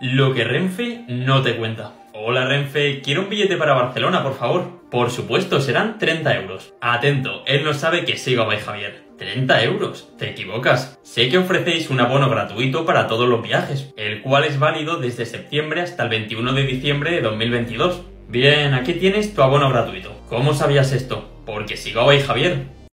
Lo que Renfe no te cuenta. Hola Renfe, quiero un billete para Barcelona, por favor. Por supuesto, serán 30 euros. Atento, él no sabe que sigo a Javier. 30 euros. Te equivocas. Sé que ofrecéis un abono gratuito para todos los viajes, el cual es válido desde septiembre hasta el 21 de diciembre de 2022. Bien, aquí tienes tu abono gratuito. ¿Cómo sabías esto? Porque sigo a Javier.